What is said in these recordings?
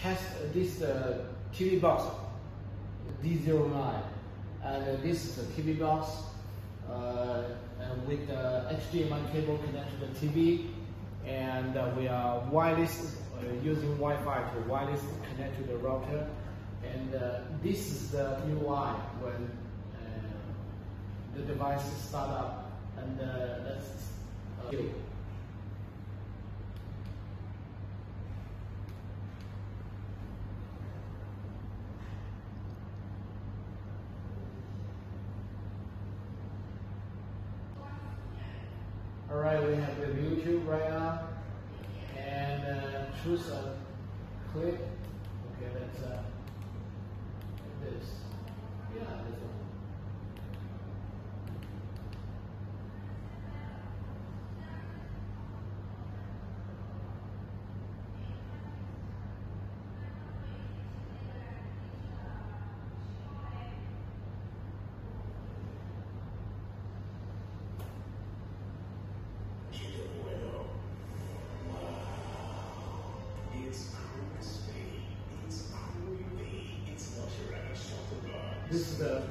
test this uh, TV box D09 and this is the TV box uh, with the HDMI cable connected to the TV and uh, we are wireless using Wi-Fi to wireless connect to the router. And this is the UI when the device start up and that's All right, we have the YouTube right now, and uh, choose a clip. Okay, that's uh, this. This is the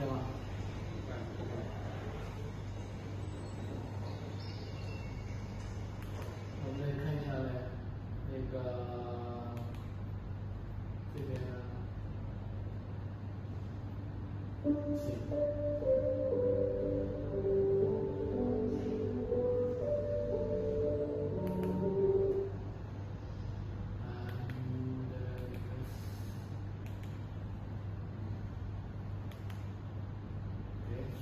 好，我们来看一下呗，那个这边。